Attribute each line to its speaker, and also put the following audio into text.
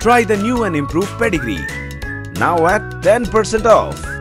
Speaker 1: Try the new and improved Pedigree. Now at 10% off.